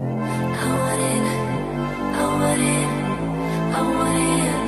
I want it, I want it, I want it.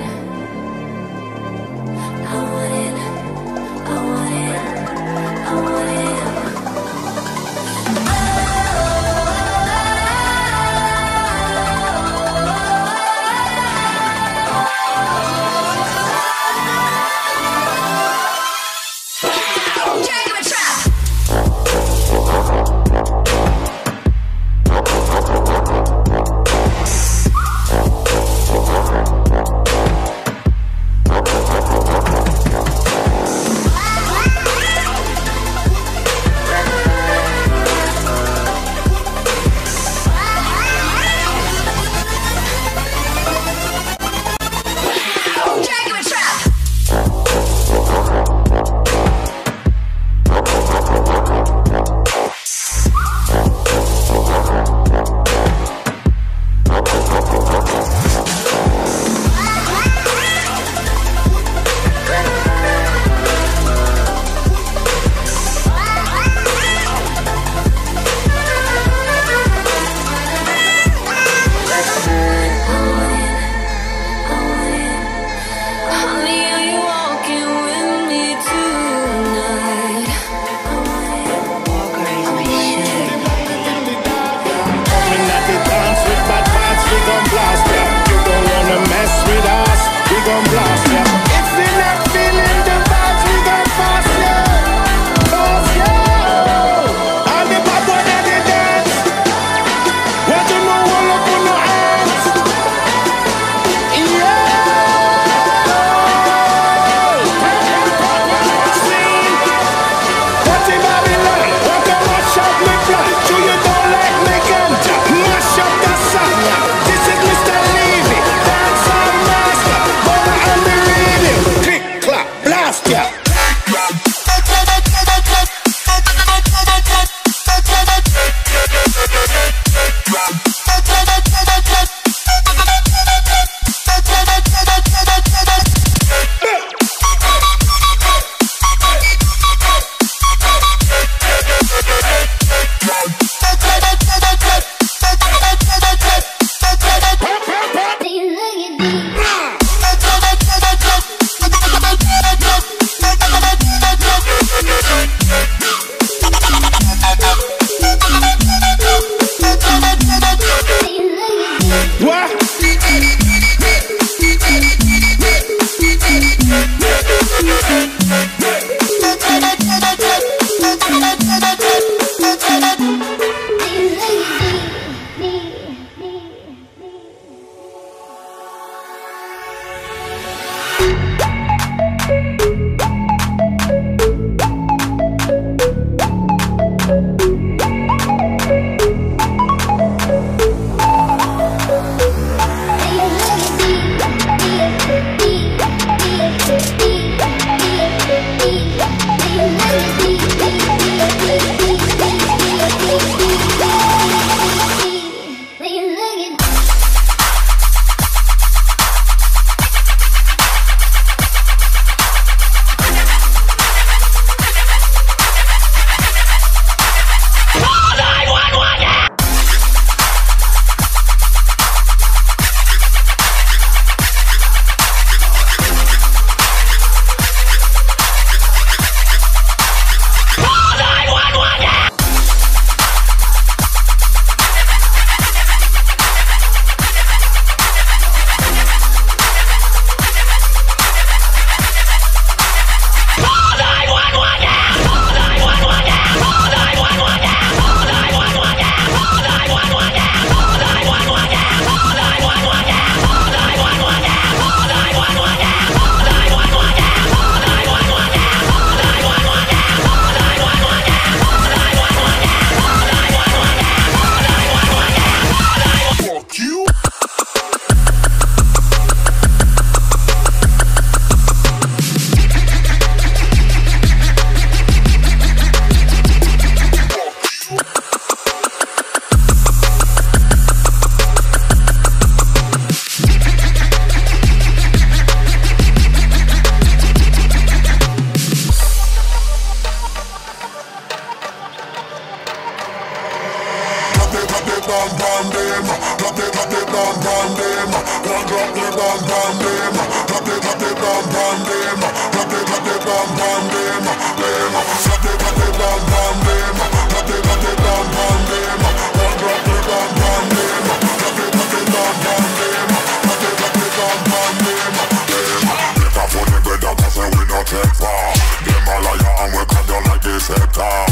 set up.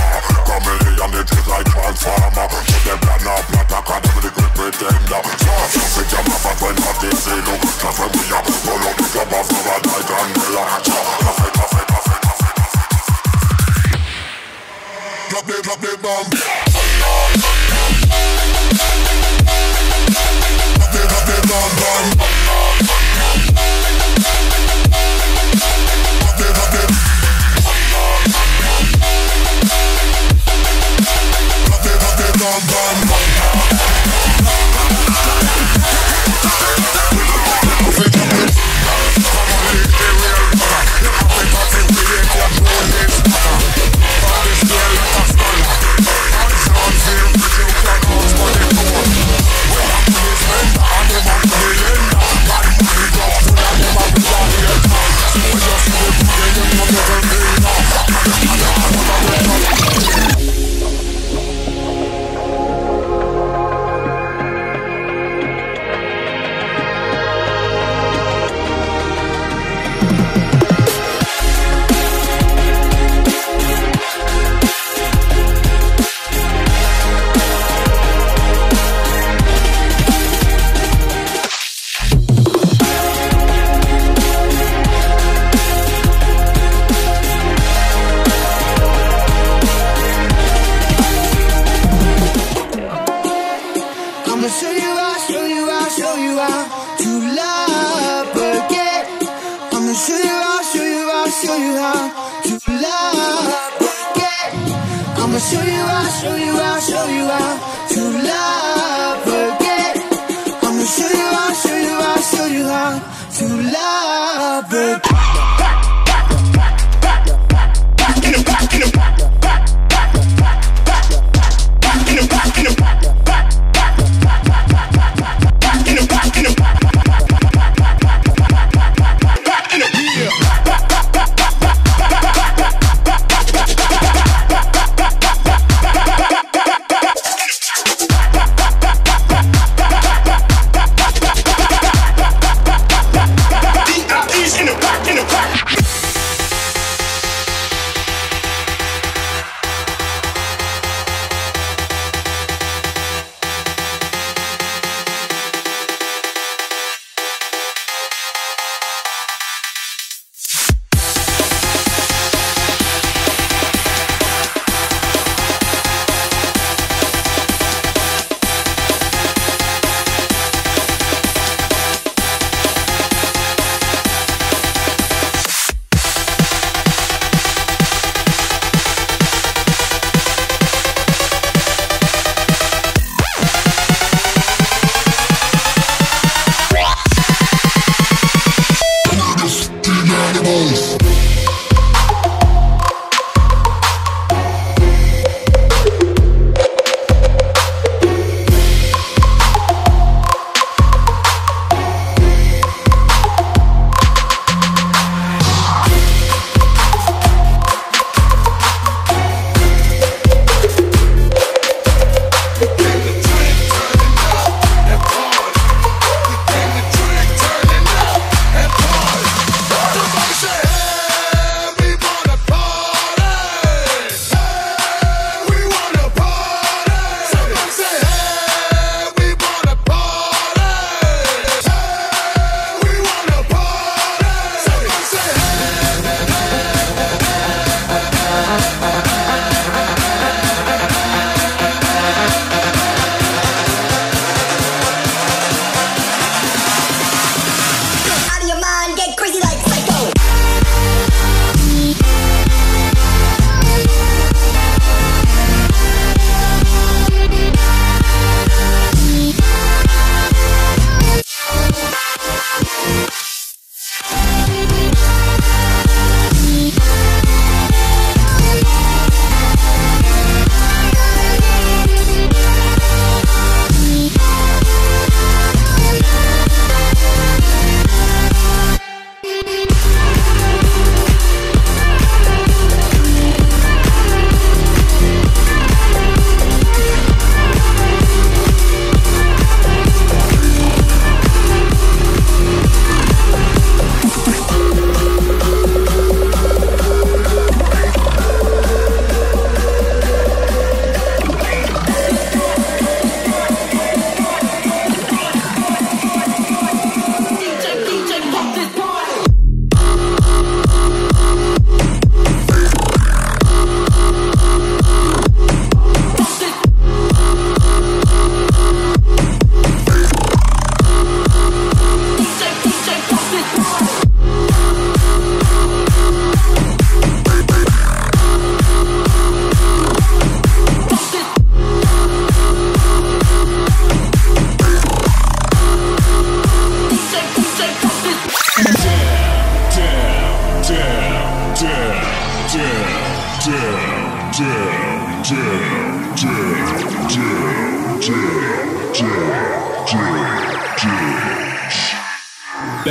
show you how, show you how, show you how to love again. I'ma show you how, show you how, show you how to love again. I'ma show you how, show you how, show you how to love again.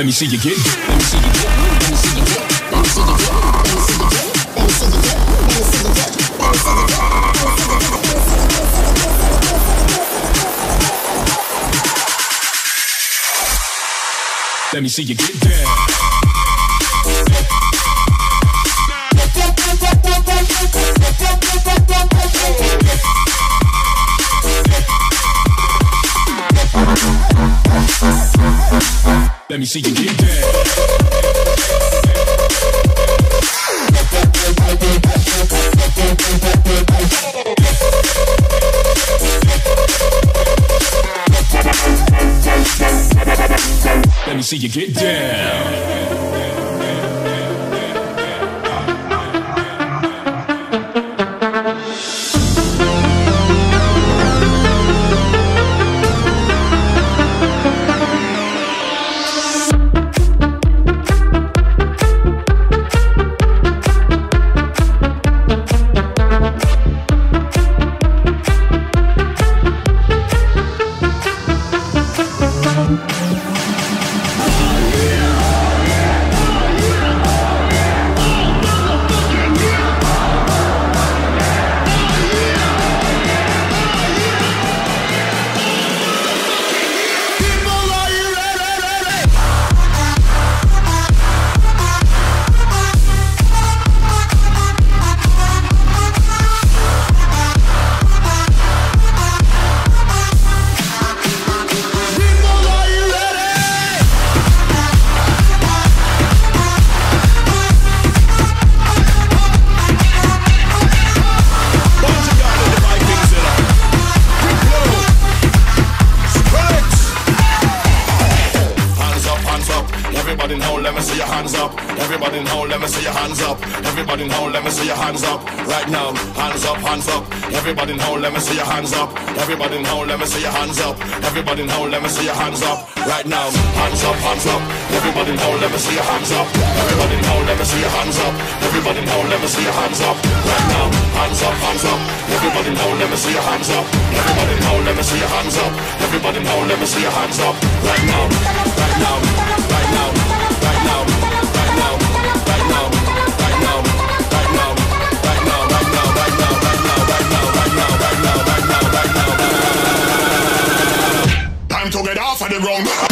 me see you get. Let me see you get. Let me see you get. Let me see you get down. Let me see you get down. Let me see you get down. me see your hands up. Everybody in hole, let me see your hands up. Everybody in hole, let me see your hands up. Right now, hands up, hands up. Everybody in hole, let me see your hands up. Everybody in hole, let me see your hands up. Everybody in hole, let me see your hands up. Right now, hands up, hands up. Everybody in hole, let me see your hands up. Everybody in hole, let me see your hands up. Everybody in hole, let me see your hands up. Right now, hands up, hands up. Everybody in hole, let me see your hands up. Everybody in hole, let me see your hands up. Everybody in hole, let me see your hands up. Right now, right now. wrong.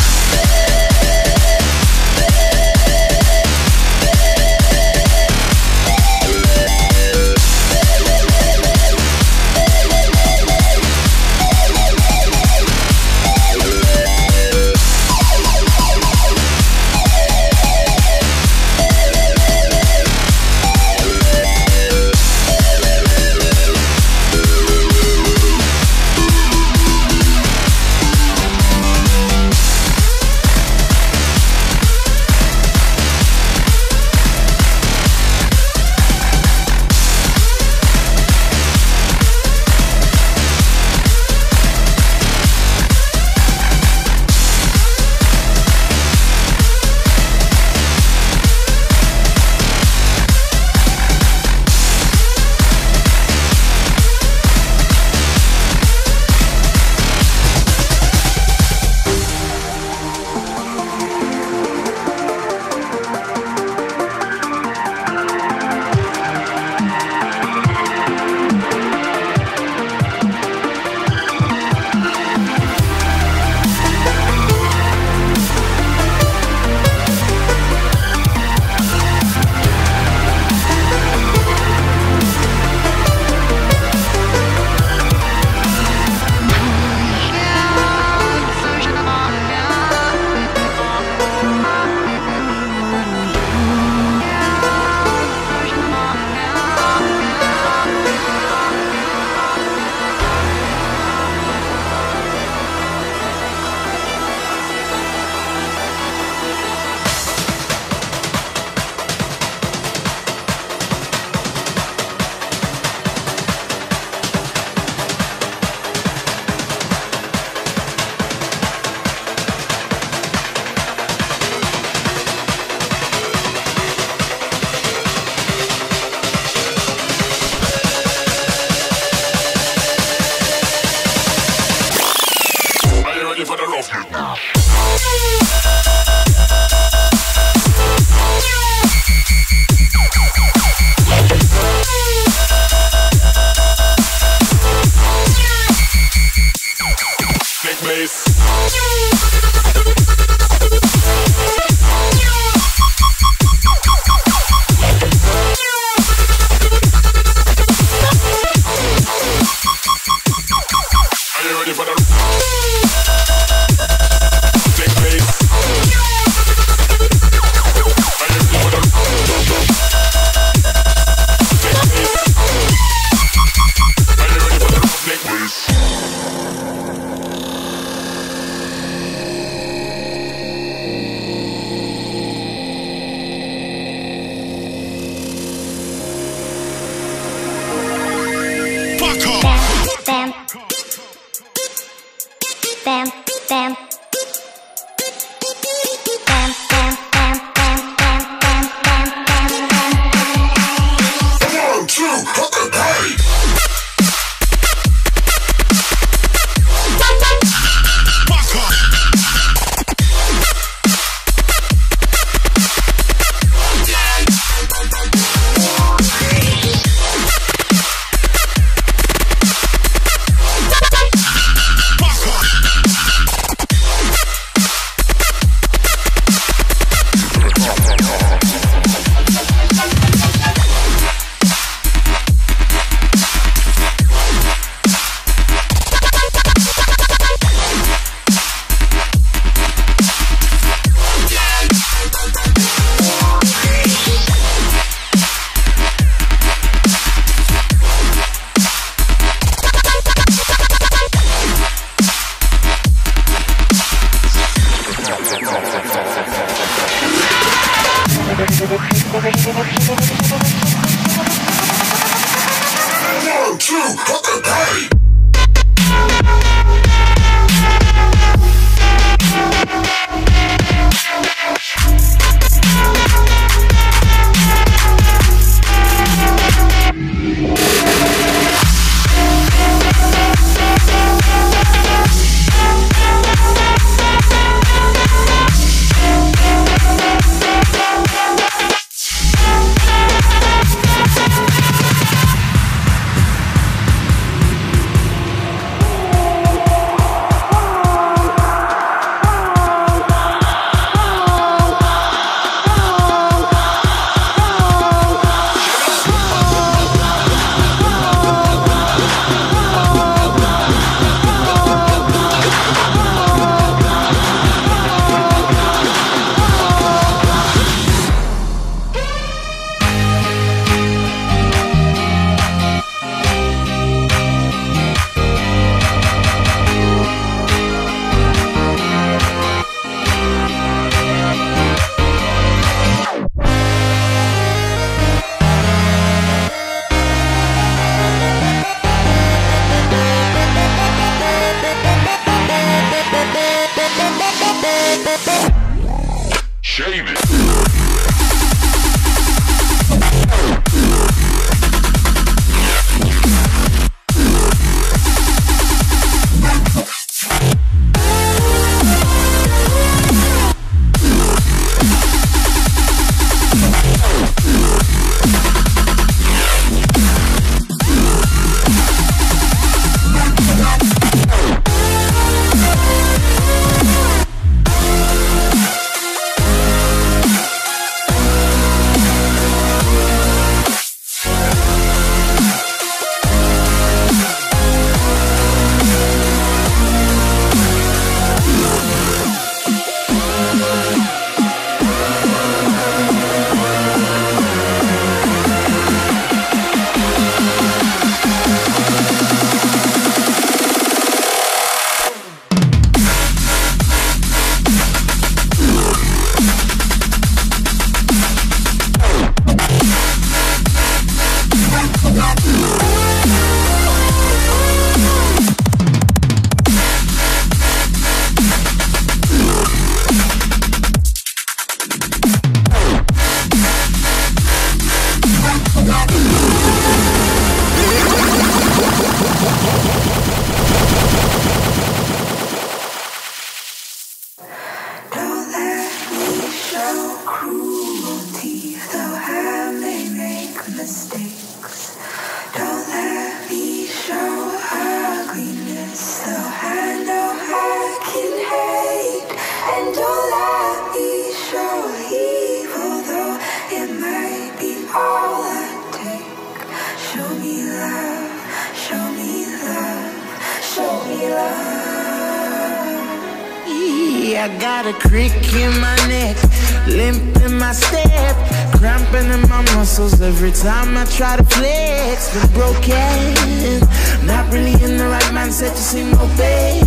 try to flex, but broken. Not really in the right mindset to seem obey,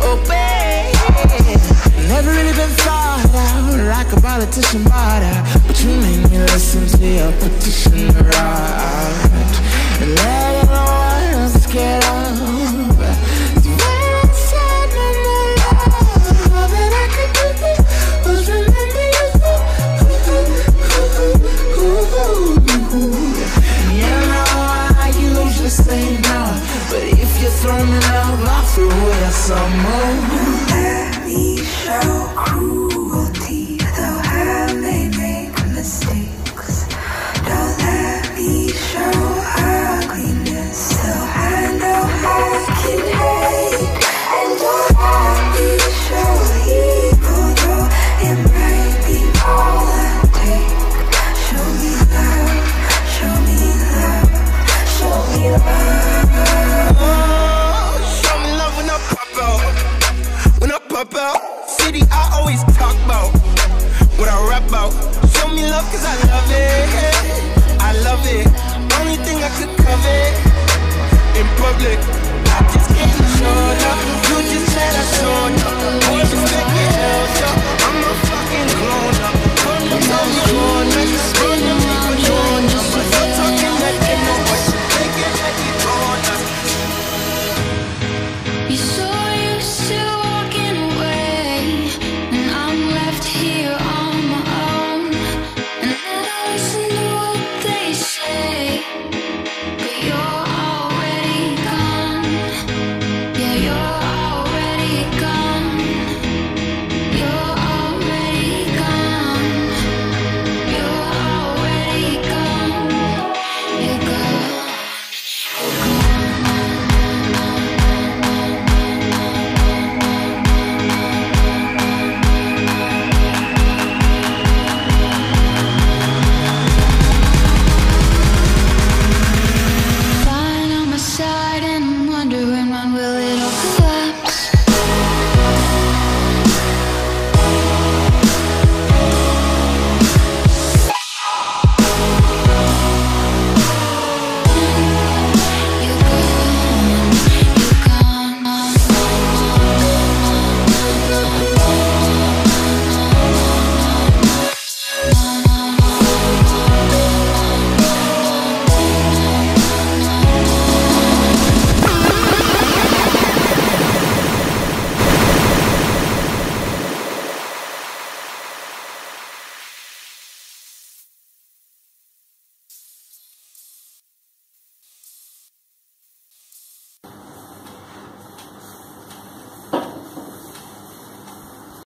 open. Never really been thought out like a politician, but I, but too many lessons listen to your petition, right? And let it all scared of. Throw me love, I feel way some more.